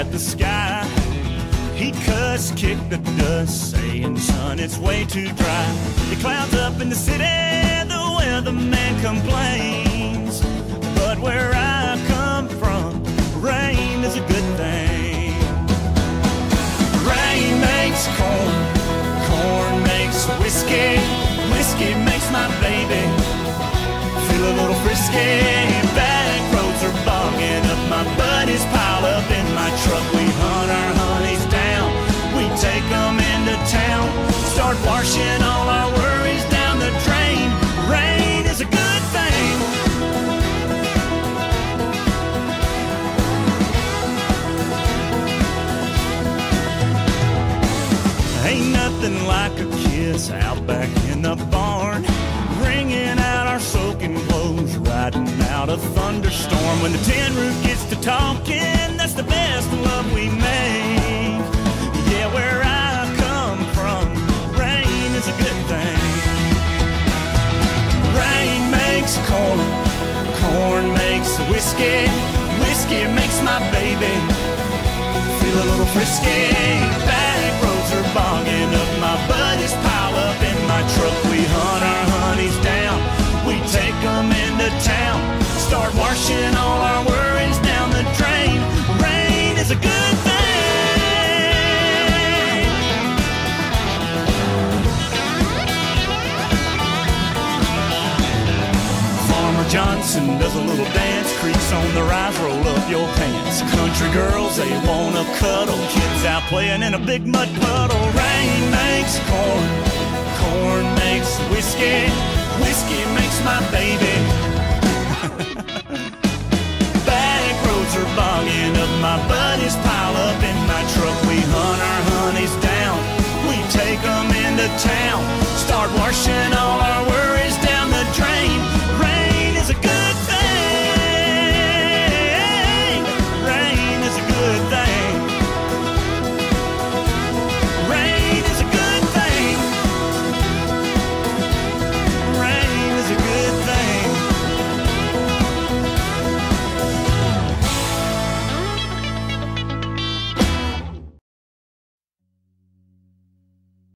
At the sky. He cussed, kicked the dust, saying, son, it's way too dry. The clouds up in the city, complains. But where I come from, rain is a good thing. Rain makes corn, corn makes whiskey, whiskey makes my baby feel a little frisky. Back roads are bogging up. My buddies pile up in my truck. We hunt our honeys down. We take them into town. Start washing all Ain't nothing like a kiss out back in the barn. Wringing out our soaking clothes, riding out a thunderstorm. When the tin roof gets to talking, that's the best love we make. Yeah, where I come from, rain is a good thing. Rain makes corn, corn makes whiskey, whiskey makes my baby feel a little frisky. Johnson does a little dance, creaks on the rise, roll up your pants. Country girls, they wanna cuddle. Kids out playing in a big mud puddle. Rain makes corn, corn makes whiskey, whiskey makes my baby. Back roads are bogging up, my buddies pile up in my truck. We hunt our honeys down, we take them into town, start washing